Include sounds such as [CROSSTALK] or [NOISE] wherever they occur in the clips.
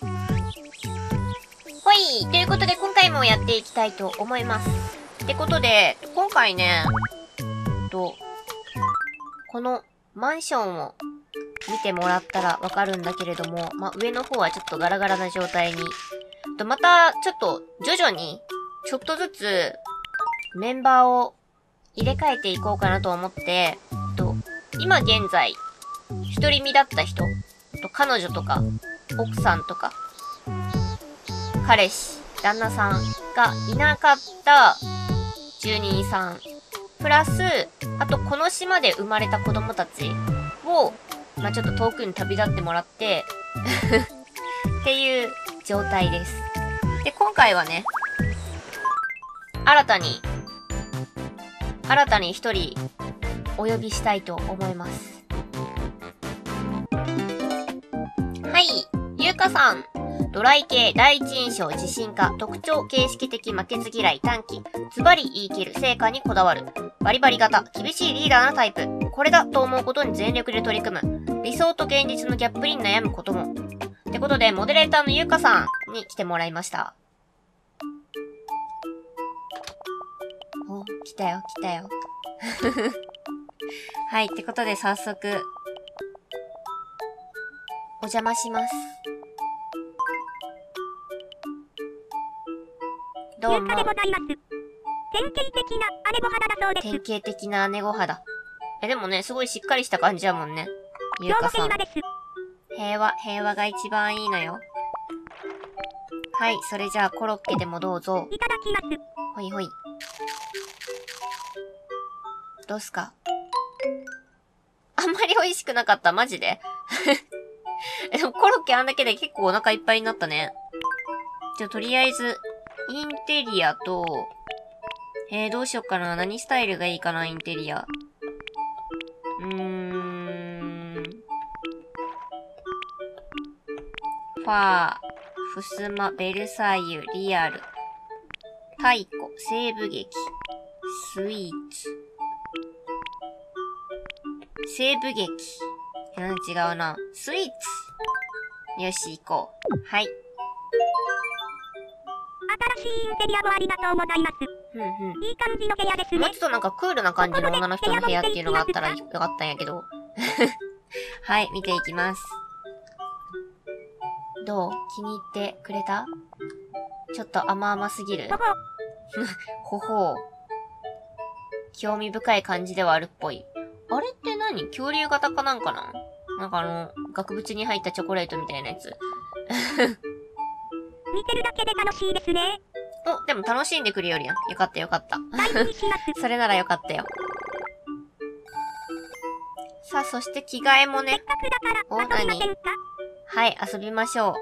ほいということで今回もやっていきたいと思います。ってことで、今回ね、と、このマンションを見てもらったらわかるんだけれども、ま、上の方はちょっとガラガラな状態に。と、また、ちょっと、徐々に、ちょっとずつ、メンバーを入れ替えていこうかなと思って、と、今現在、一人身だった人、と、彼女とか、奥さんとか、彼氏、旦那さんがいなかった住人さん、プラス、あとこの島で生まれた子供たちを、まあ、ちょっと遠くに旅立ってもらって、[LAUGHS] っていう状態です。で、今回はね、新たに、新たに一人、お呼びしたいと思います。はい、ゆうかさん。ドライ系、第一印象、自信家、特徴、形式的、負けず嫌い、短期、ズバリ言い切る、成果にこだわる、バリバリ型、厳しいリーダーなタイプ、これだと思うことに全力で取り組む、理想と現実のギャップに悩むことも。ってことで、モデレーターのゆうかさんに来てもらいました。お、来たよ、来たよ。[LAUGHS] はい、ってことで早速、お邪魔します。どうもゆうかで。ございます。典型的な姉御肌だそうです。典型的な姉御肌。え、でもね、すごいしっかりした感じやもんね。ゆうかさん。平和、平和が一番いいのよ。はい、それじゃあコロッケでもどうぞ。いただきます。ほいほい。どうすか？あんまり美味しくなかった、マジで。[LAUGHS] え、でもコロッケあんだけで結構お腹いっぱいになったね。じゃとりあえず、インテリアと、えー、どうしよっかな。何スタイルがいいかな、インテリア。うーん。ファー、ふすま、ベルサイユ、リアル。太鼓、西部劇、スイーツ。西部劇。うん、違うな。スイーツ。よし、行こう。はい。新しいインテリアもありがとうございます。ふんふん。いい感じの部屋ですねもうちょっ。となんかクールな感じの女の人の部屋っていうのがあったらよかったんやけど。[LAUGHS] はい、見ていきます。どう？気に入ってくれた？ちょっと甘々すぎる？ほほ、[LAUGHS] ほほう。興味深い感じではあるっぽい。あれって何？恐竜型かなんかななんかあの、額縁に入ったチョコレートみたいなやつ。見てるだけで楽しいですね。お、でも楽しんでくるよりやん。よかったよかった。それならよかったよ。さあ、そして着替えもねせっ。かくだおから遊びませんか？はい、遊びましょう。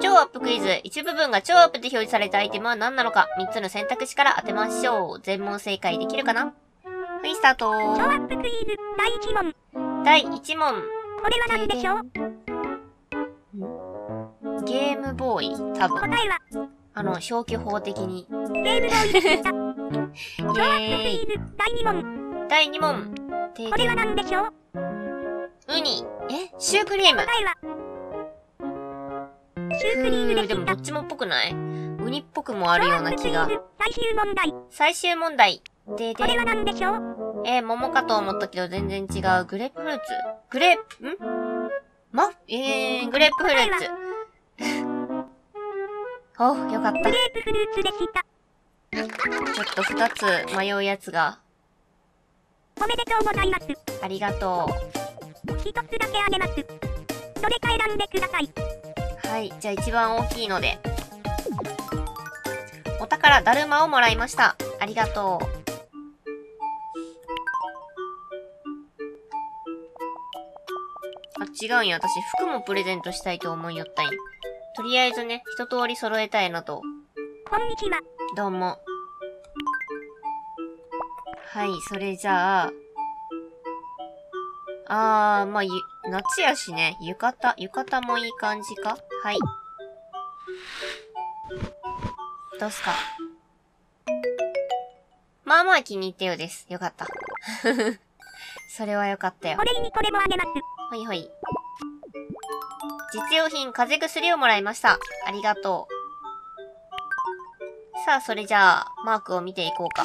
超アップクイズ。一部分が超アップで表示されたアイテムは何なのか ?3 つの選択肢から当てましょう。全問正解できるかな？はい、スタート超アップクイズ第1問。第1問。これは何でしょう？ゲームボーイ。多分。答えは、あの、消去法的に。ゲームボーイでした。[LAUGHS] イ超アップクェーイ。第2問。第2問。てこれは何でしょう？ウニ。え？シュークリーム。答えは、シュークリームででも。どっちもっぽくない？ウニっぽくもあるような気が最終問題。最終問題。ででこれは何でしょうえー、桃かと思ったけど全然違う。グレープフルーツグレープ、んま、えー、グレープフルーツ。およかった。グレープフルーツでした。ちょっと二つ迷うやつが。おめでとうございます。ありがとう一つだけあげます。どれか選んでください。はい、じゃあ一番大きいので。お宝だるまをもらいました。ありがとう。あ、違うんや。私、服もプレゼントしたいと思いよったんや。とりあえずね、一通り揃えたいなと。こんにちは。どうも。はい、それじゃあ。あー、まあ、ゆ、夏やしね、浴衣、浴衣もいい感じか？はい。どうすか？まあまあ気に入ったようです。よかった。[LAUGHS] それはよかったよお。礼にこれもあげます。ほいほい。実用品、風邪薬をもらいました。ありがとう。さあ、それじゃあ、マークを見ていこうか。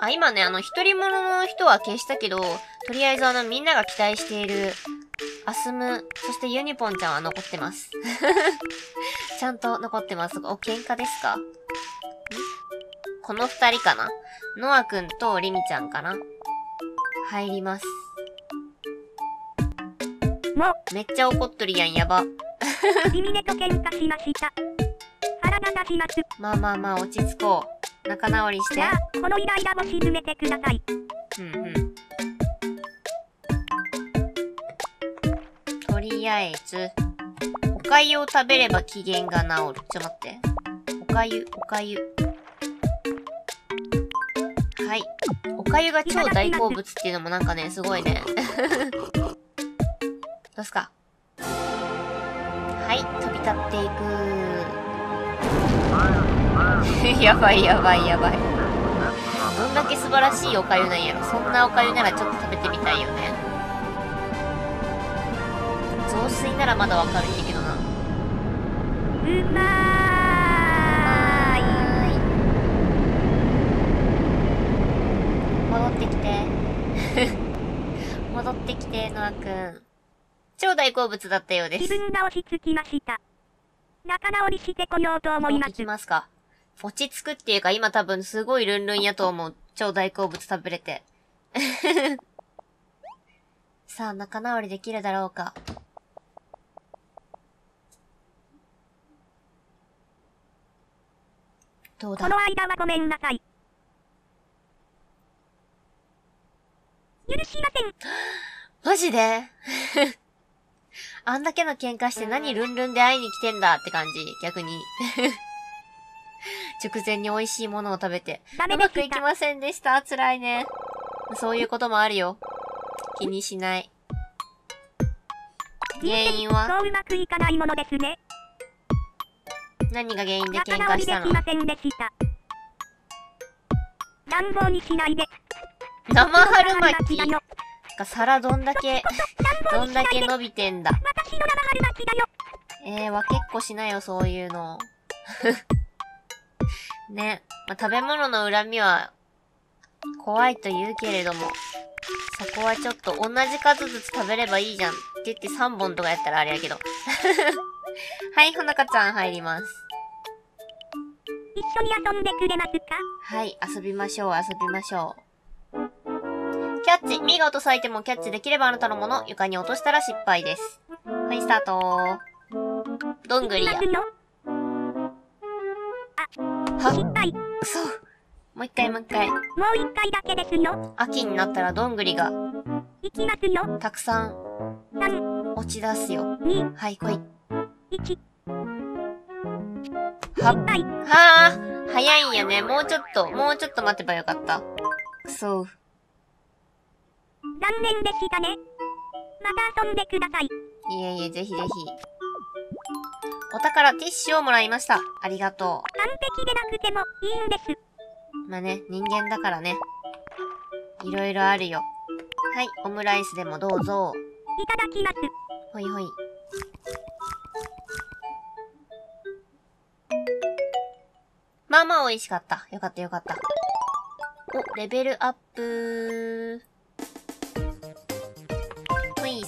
あ、今ね、あの、一人者の人は消したけど、とりあえずあの、みんなが期待している、アスム、そしてユニポンちゃんは残ってます。[LAUGHS] ちゃんと残ってます。お、喧嘩ですか？この二人かな？ノアくんとリミちゃんかな？入ります。もめっちゃ怒っとるやん、やば。う、リミネと喧嘩しました。腹が立ちます。まあまあまあ、落ち着こう。仲直りしてこのイライラを沈めてください。うんうん。とりあえず、おかゆを食べれば機嫌が治る。ちょっと待って。おかゆ、おかゆ。はい。おかゆが超大好物っていうのもなんかね、すごいね。[LAUGHS] どうすか？はい、飛び立っていく。[LAUGHS] やばいやばいやばい。どんだけ素晴らしいおかゆなんやろ。そんなおかゆならちょっと食べてみたいよね。雑炊ならまだわかるんやけどな。うまーい。戻ってきて。[LAUGHS] 戻ってきて、ノアくん。超大好物だったようです自。分が落ち着きました。仲直りしてこようと思います行き。ますか。落ち着くっていうか、今多分すごいルンルンやと思う。超大好物食べれて。[LAUGHS] さあ、仲直りできるだろうか。どうだ？この間はごめんなさい。許しません。マジで？[LAUGHS] あんだけの喧嘩して何ルンルンで会いに来てんだって感じ、逆に。[LAUGHS] 直前に美味しいものを食べて。うまくい。きませんでした。辛いね。そういうこともあるよ。気にしない。原因は？そううまくいかないものですね。何が原因で喧仲直嘩したの？りできませんでした。乱暴にしないで。生春巻きだよ。か皿どんだけ、どんだけ。伸びてんだ。えー、分けっこしなよ、そういうの。[LAUGHS] ね。まあ、食べ物の恨みは、怖いと言うけれども、そこはちょっと同じ数ずつ食べればいいじゃんって言って3本とかやったらあれやけど。[LAUGHS] はい、ほのかちゃん入ります。一緒に遊んでくれますか？はい、遊びましょう、遊びましょう。キャッチ。ミが落とすアイテムをキャッチできればあなたのもの。床に落としたら失敗です。はい、スタートどんぐりや。は？くそ。もう一回もう一回。う一回だけですよ。秋になったらどんぐりが行きますよ。たくさん3、落ち出すよ。2、はい、来い。1。は？失敗。はあ、早いんやね。もうちょっと、もうちょっと待てばよかった。くそ。残念でしたね。また遊んでください。いえいえ、ぜひぜひ。お宝ティッシュをもらいました。ありがと完璧でなくてもいいんです。う。まあね、人間だからね。いろいろあるよ。はい、オムライスでもどうぞ。いただきます。ほいほい。まあまあ美味しかった。よかったよかった。お、レベルアップ。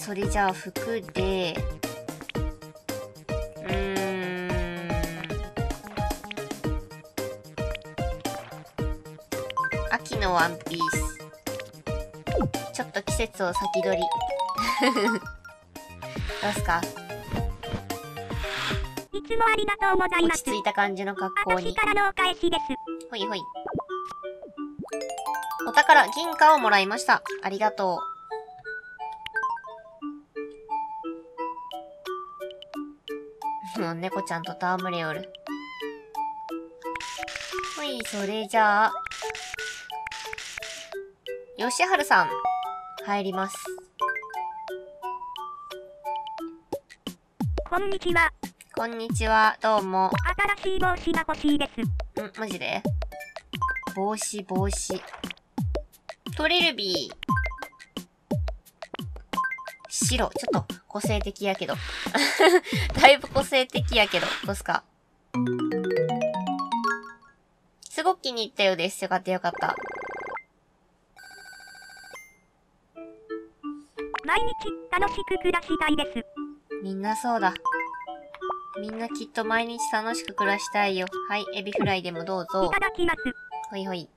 それじゃあ服で、うーん。秋のワンピース。ちょっと季節を先取り。[LAUGHS] どうすか？いつもありがとうございます落ち着。いた感じの格好に。私からのお返しです。ほいほい。お宝、銀貨をもらいました。ありがとう。もう猫ちゃんと戯れおる。ほい、それじゃあ。よしはるさん、入ります。こんにちは。こんにちは、どうも。新しい帽子が欲しいです。ん、マジで？帽子、帽子。トリルビー。白。ちょっと個性的やけど。[LAUGHS] だいぶ個性的やけど。どうすか？すごく気に入ったようです。よかったよかった。毎日楽しく暮らしたいです。みんなそうだ。みんなきっと毎日楽しく暮らしたいよ。はい、エビフライでもどういぞ。ただきます。ほいほい。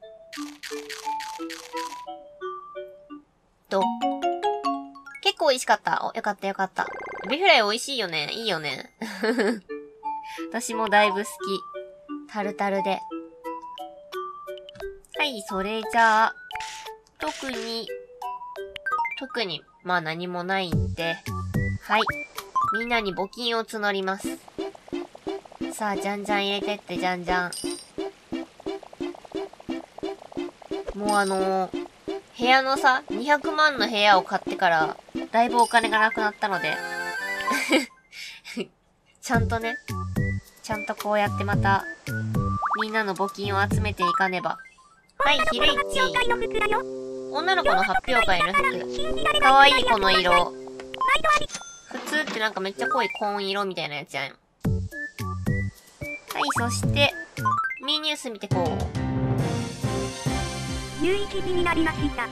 と。構美味しかった。お、よかったよかった。エビフライ美味しいよね。いいよね。[LAUGHS] 私もだいぶ好き。タルタルで。はい、それじゃあ、特に、特に、まあ何もないんで、はい。みんなに募金を募ります。さあ、じゃんじゃん入れてって、じゃんじゃん。もうあのー部屋のさ、200万の部屋を買ってから、だいぶお金がなくなったので、[LAUGHS] ちゃんとね、ちゃんとこうやってまた、みんなの募金を集めていかねば。はい、ひるいち。発表会の服だよ。女の子の発表会の服。かわいいこの色。普通ってなんかめっちゃ濃い紺色みたいなやつやん。はい、そして、ミーニュース見てこう。11時になりました。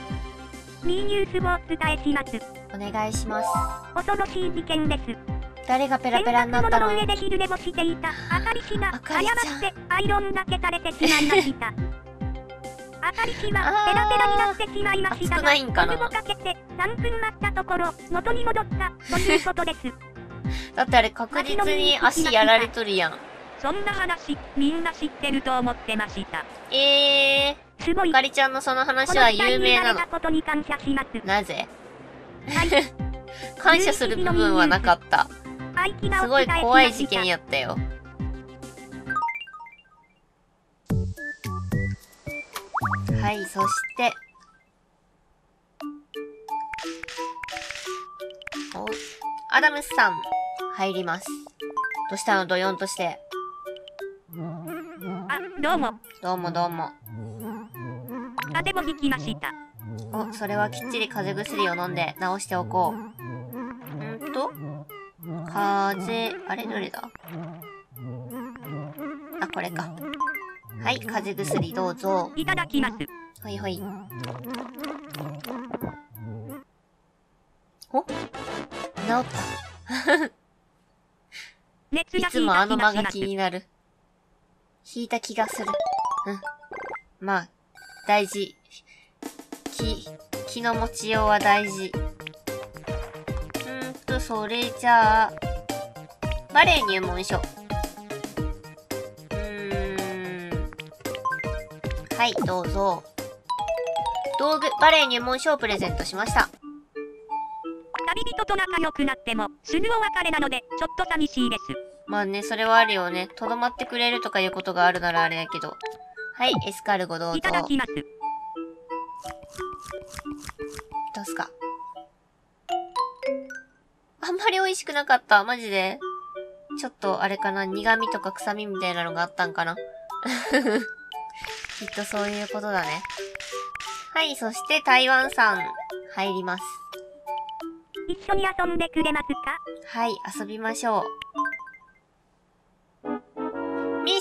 ミーニュースをお伝えします。お願いします。恐ろしい事件です。誰がペラペラになったの洗濯物の上で昼寝をしていたあかり氏が誤ってアイロンがけされてしまいました。あかり氏はペラペラになってしまいました熱くないんかなお湯をかけて3分待ったところ元に戻ったということです。[LAUGHS] だってあれ確実に足やられとるやん。そんな話みんな知ってると思ってました。えー、すごい。あかりちゃんのそのこ話は有名なの？なぜ？はい。[LAUGHS] 感謝する部分はなかった。すごい怖い事件やったよ。はい、そして。お、アダムスさん、入ります。どうしたの？ドヨンとして。あ、どうも。どうもどうも。風邪もひきました。お、それはきっちり風邪薬を飲んで治しておこう。んーと、風邪、あれどれだ？あ、これか。はい、風邪薬どうぞ。いただきます。ほいほい。お？治った。いつもあの間が。気になる。引いた気がする。うん。まあ、大事。気、気の持ちようは大事。うーんと、それじゃあ、バレエ入門書。うーん。はい、どうぞ。道具、バレエ入門書をプレゼントしました。旅人と仲良くなっても、すぐお別れなので、ちょっと寂しいです。まあね、それはあるよね。とどまってくれるとかいうことがあるならあれやけど。はい、エスカルゴどうぞ。いただきます。どうすか？あんまり美味しくなかった。マジで。ちょっと、あれかな？苦味とか臭みみたいなのがあったんかな？[LAUGHS] きっとそういうことだね。はい、そして台湾さん、入ります。一緒に遊んでくれますか？はい、遊びましょう。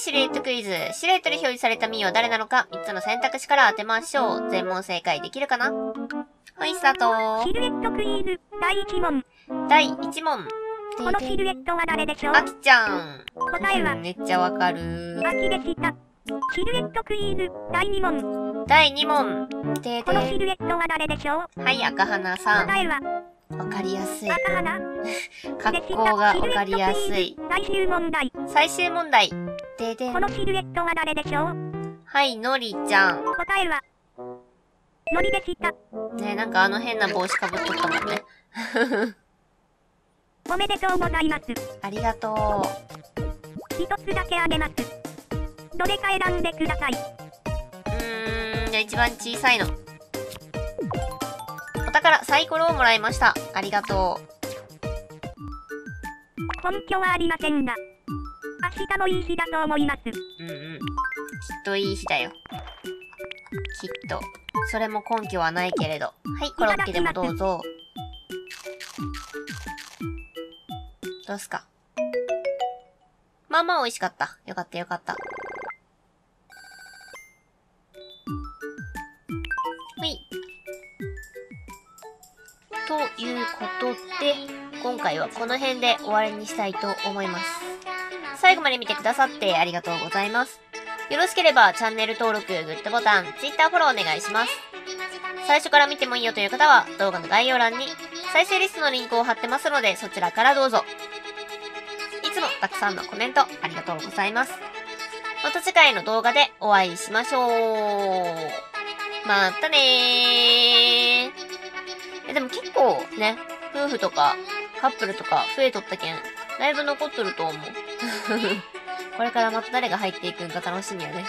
シルエットクイズ。シルエットで表示されたミーは誰なのか、3つの選択肢から当てましょう。全問正解できるかな？はい、スタートシルエットクイズ、第1問。第1問。このシルエットは誰でしょう？あきちゃん。答えはめっちゃわかる。秋でした。シルエットクイズ、第2問。第2問。てこのシでルエットは誰でしょう？はい、赤花さん。答えはわかりやすい。赤花 [LAUGHS] 格好がわかりやすい。最終問題。最終問題。ででこのシルエットは誰でしょう？はい、のりちゃん。答えは、のりでした。ねなんかあの変な帽子かぶっとったもんね。[LAUGHS] おめでとうございます。ありがと一つだけあげます。どれか選んでください。う。うーん、じゃあ一番小さいの。お宝、サイコロをもらいました。ありがと根拠はありませんが、明日もいい日だと思います。う。うんうん。きっといい日だよ。きっと。それも根拠はないけれど。はい、コロッケでもどうぞ。どうすか？まあまあ美味しかった。よかったよかった。はい。ということで、今回はこの辺で終わりにしたいと思います。最後まで見てくださってありがとうございます。よろしければチャンネル登録、グッドボタン、Twitter フォローお願いします。最初から見てもいいよという方は動画の概要欄に再生リストのリンクを貼ってますのでそちらからどうぞ。いつもたくさんのコメントありがとうございます。また次回の動画でお会いしましょう。またねー。え、でも結構ね、夫婦とかカップルとか増えとったけん、だいぶ残っとると思う。[LAUGHS] これからまた誰が入っていくんか楽しみやね。